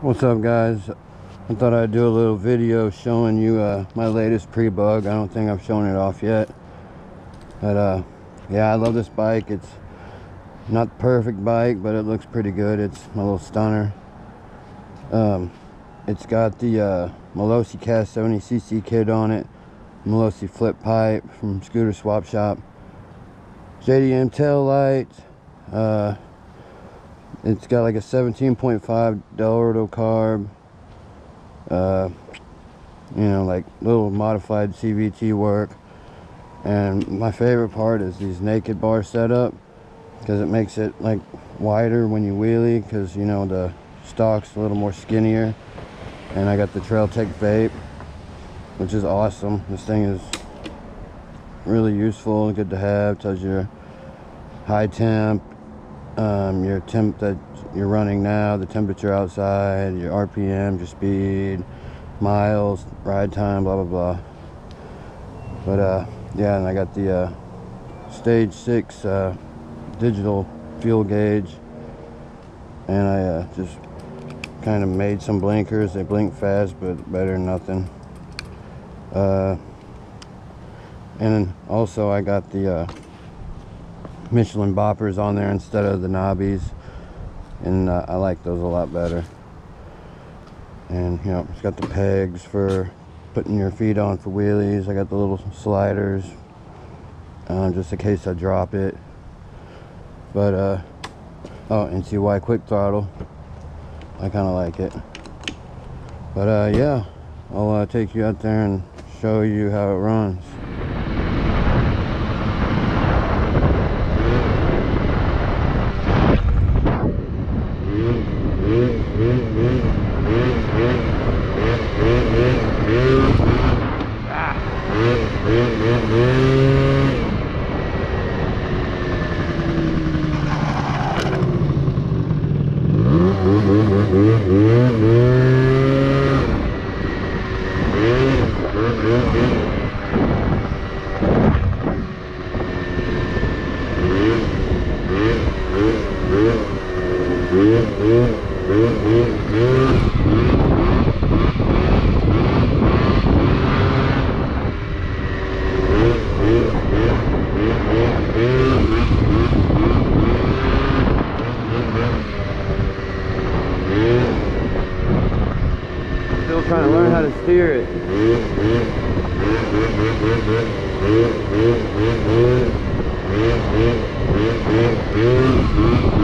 What's up guys? I thought I'd do a little video showing you uh, my latest pre-bug. I don't think I've shown it off yet. But uh, yeah, I love this bike. It's not the perfect bike, but it looks pretty good. It's my little stunner. Um, it's got the uh, Malossi Cast 70cc kit on it. Malossi flip pipe from Scooter Swap Shop. JDM tail light. It's got like a 17.5 Dell'Orto carb. Uh, you know, like little modified CVT work. And my favorite part is these naked bar setup because it makes it like wider when you wheelie because you know the stock's a little more skinnier. And I got the Trail Tech vape, which is awesome. This thing is really useful and good to have. Tells you high temp, um, your temp that you're running now, the temperature outside, your RPM, your speed, miles, ride time, blah, blah, blah. But, uh, yeah, and I got the, uh, stage six, uh, digital fuel gauge. And I, uh, just kind of made some blinkers. They blink fast, but better than nothing. Uh, and also I got the, uh, Michelin boppers on there instead of the knobbies. And uh, I like those a lot better. And you know it's got the pegs for putting your feet on for wheelies. I got the little sliders um, just in case I drop it. But uh oh and see why quick throttle? I kind of like it. But uh yeah I'll uh, take you out there and show you how it runs bien, bien, bien. Trying to learn how to steer it. Mm-hmm.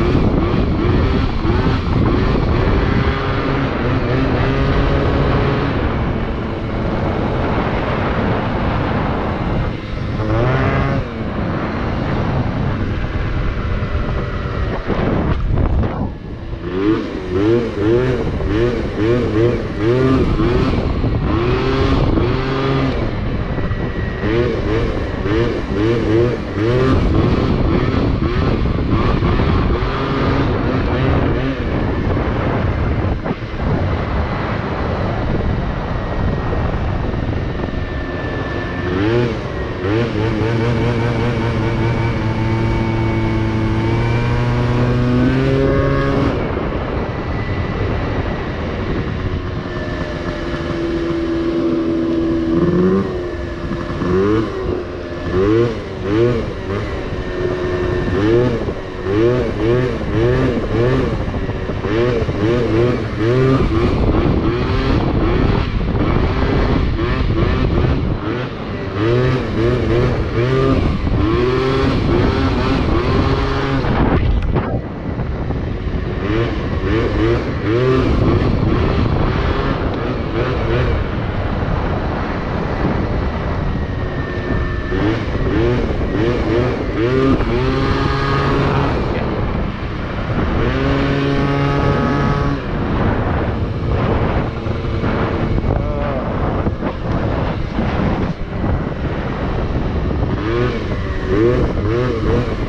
Yeah, yeah, yeah.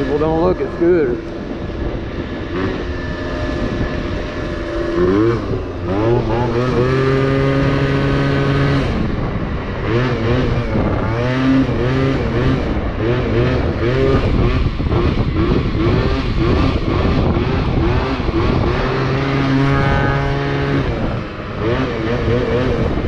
People don't look at scooters.